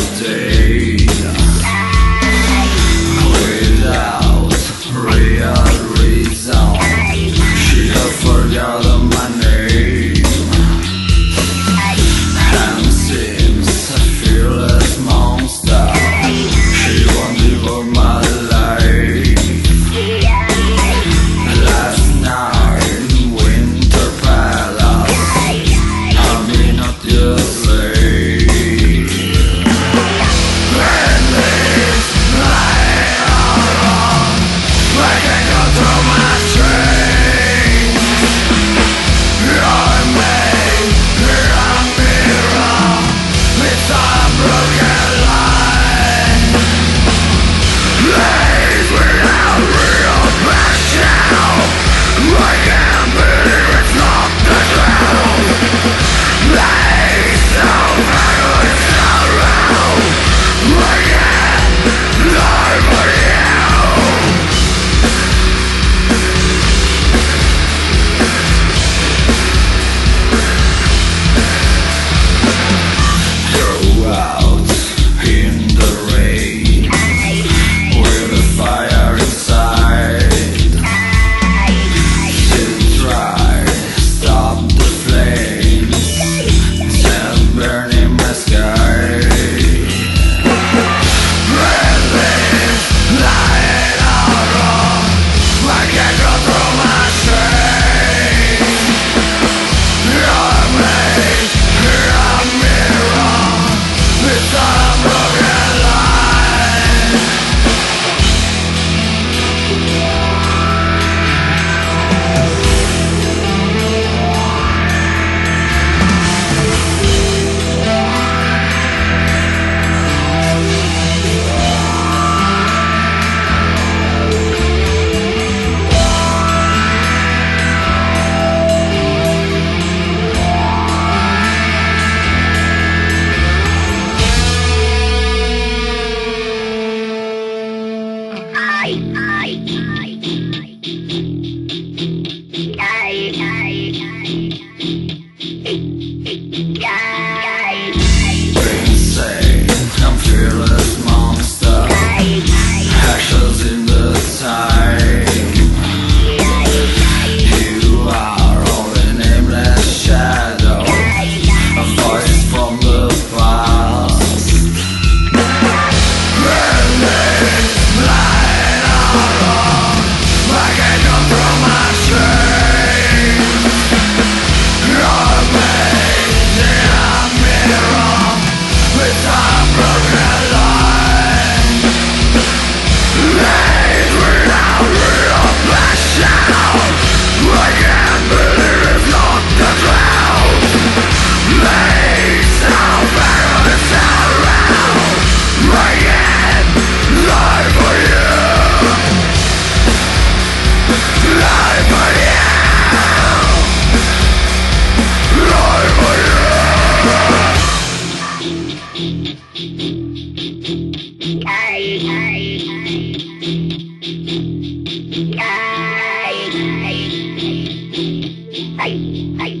day. Ay, ay.